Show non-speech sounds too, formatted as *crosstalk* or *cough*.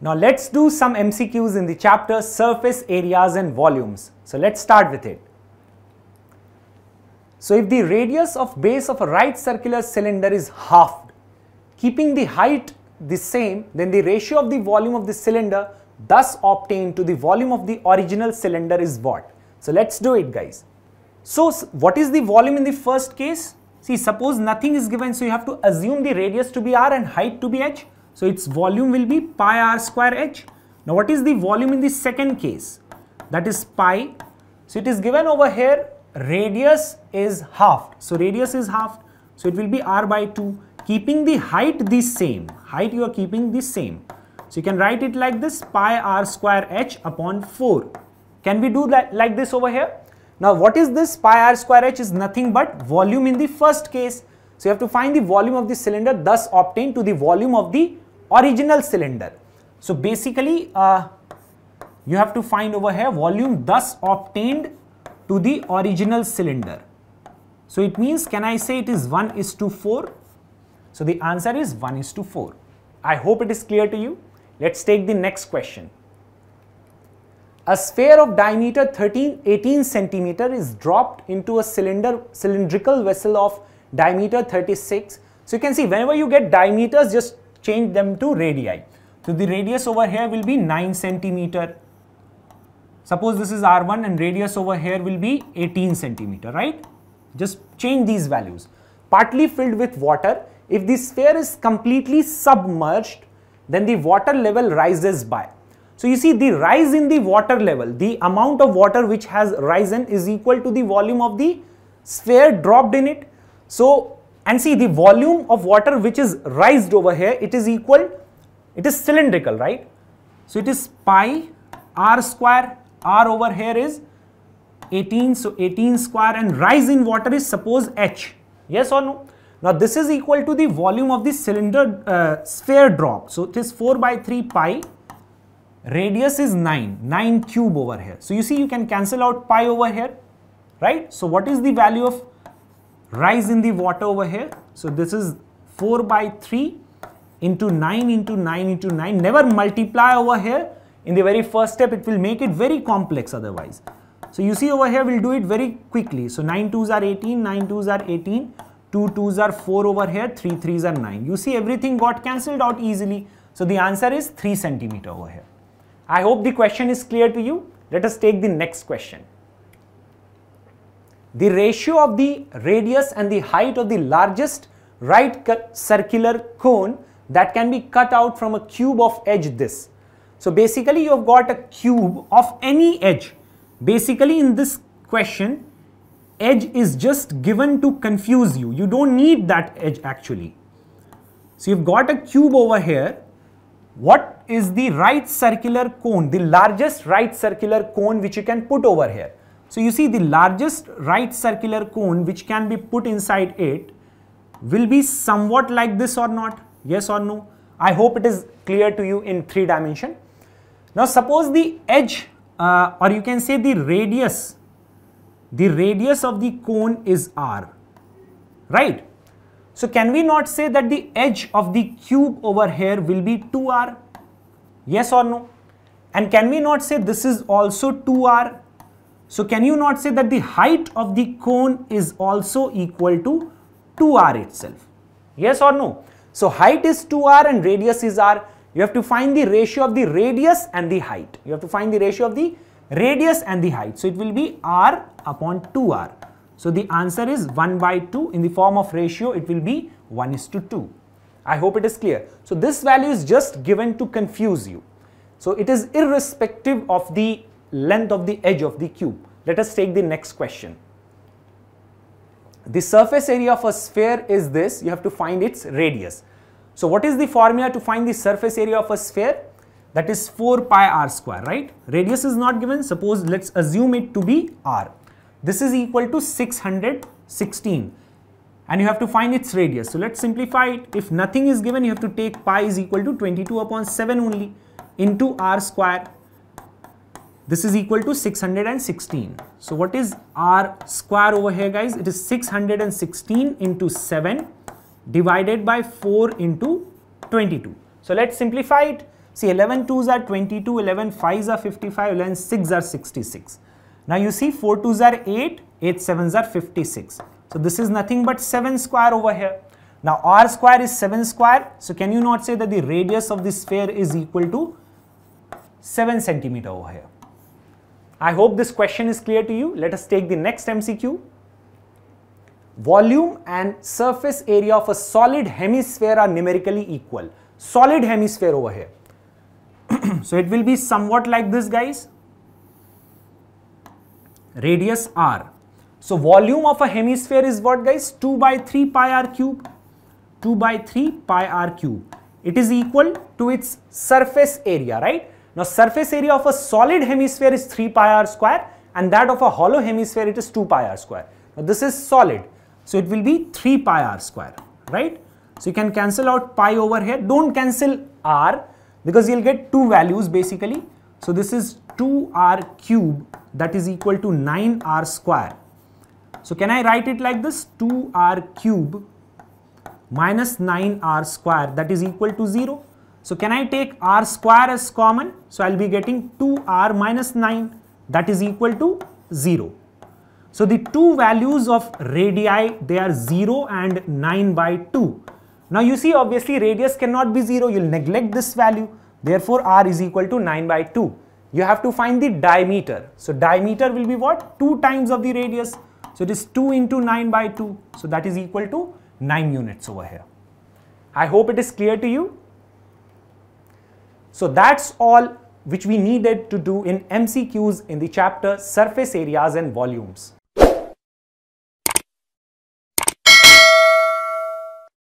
Now let's do some MCQs in the chapter surface areas and volumes. So let's start with it. So if the radius of base of a right circular cylinder is halved, keeping the height the same, then the ratio of the volume of the cylinder thus obtained to the volume of the original cylinder is what? So let's do it guys. So what is the volume in the first case? See suppose nothing is given so you have to assume the radius to be r and height to be h. So its volume will be pi r square h. Now what is the volume in the second case? That is pi. So it is given over here radius is halved. So radius is halved. So it will be r by 2 keeping the height the same. Height you are keeping the same. So you can write it like this pi r square h upon 4. Can we do that like this over here? Now what is this pi r square h is nothing but volume in the first case. So you have to find the volume of the cylinder thus obtained to the volume of the original cylinder. So basically uh, you have to find over here volume thus obtained to the original cylinder. So it means can I say it is 1 is to 4? So the answer is 1 is to 4. I hope it is clear to you. Let's take the next question. A sphere of diameter 13, 18 centimeter is dropped into a cylinder, cylindrical vessel of diameter 36. So you can see whenever you get diameters, just change them to radii. So the radius over here will be 9 centimeter. Suppose this is R1 and radius over here will be 18 centimeter, right? Just change these values. Partly filled with water, if the sphere is completely submerged, then the water level rises by. So you see the rise in the water level, the amount of water which has risen is equal to the volume of the sphere dropped in it. So and see the volume of water which is raised over here, it is equal, it is cylindrical, right? So it is pi r square, r over here is 18, so 18 square and rise in water is suppose h, yes or no? Now this is equal to the volume of the cylinder uh, sphere drop. So it is 4 by 3 pi, radius is 9, 9 cube over here. So you see you can cancel out pi over here, right? So what is the value of rise in the water over here? So this is 4 by 3 into 9 into 9 into 9. Never multiply over here. In the very first step, it will make it very complex otherwise. So you see over here, we'll do it very quickly. So 9 2s are 18, 9 2s are 18. 2 2s are 4 over here, 3 3s are 9. You see everything got cancelled out easily. So the answer is 3 centimeter over here. I hope the question is clear to you. Let us take the next question. The ratio of the radius and the height of the largest right circular cone that can be cut out from a cube of edge this. So basically you have got a cube of any edge. Basically in this question edge is just given to confuse you. You don't need that edge actually. So you've got a cube over here. What is the right circular cone, the largest right circular cone which you can put over here? So you see the largest right circular cone which can be put inside it will be somewhat like this or not? Yes or no? I hope it is clear to you in three dimension. Now suppose the edge uh, or you can say the radius the radius of the cone is r, right? So can we not say that the edge of the cube over here will be 2r? Yes or no? And can we not say this is also 2r? So can you not say that the height of the cone is also equal to 2r itself? Yes or no? So height is 2r and radius is r. You have to find the ratio of the radius and the height. You have to find the ratio of the radius and the height. So it will be r upon 2r. So the answer is 1 by 2 in the form of ratio it will be 1 is to 2. I hope it is clear. So this value is just given to confuse you. So it is irrespective of the length of the edge of the cube. Let us take the next question. The surface area of a sphere is this, you have to find its radius. So what is the formula to find the surface area of a sphere? that is 4 pi r square, right? Radius is not given. Suppose let's assume it to be r. This is equal to 616 and you have to find its radius. So let's simplify it. If nothing is given, you have to take pi is equal to 22 upon 7 only into r square. This is equal to 616. So what is r square over here guys? It is 616 into 7 divided by 4 into 22. So let's simplify it. See 11 2s are 22, 11 5s are 55, 11 6s are 66. Now you see 4 2s are 8, 8 7s are 56. So this is nothing but 7 square over here. Now r square is 7 square. So can you not say that the radius of the sphere is equal to 7 centimeter over here? I hope this question is clear to you. Let us take the next MCQ. Volume and surface area of a solid hemisphere are numerically equal. Solid hemisphere over here. *clears throat* so it will be somewhat like this guys. Radius r. So volume of a hemisphere is what guys? 2 by 3 pi r cube. 2 by 3 pi r cube. It is equal to its surface area, right? Now surface area of a solid hemisphere is 3 pi r square and that of a hollow hemisphere it is 2 pi r square. Now this is solid. So it will be 3 pi r square, right? So you can cancel out pi over here. Don't cancel r because you'll get two values basically. So this is 2r cube that is equal to 9r square. So can I write it like this? 2r cube minus 9r square that is equal to 0. So can I take r square as common? So I'll be getting 2r minus 9 that is equal to 0. So the two values of radii they are 0 and 9 by 2. Now you see obviously radius cannot be 0 you'll neglect this value therefore r is equal to 9 by 2. You have to find the diameter. So diameter will be what? 2 times of the radius. So it is 2 into 9 by 2. So that is equal to 9 units over here. I hope it is clear to you. So that's all which we needed to do in MCQs in the chapter surface areas and volumes.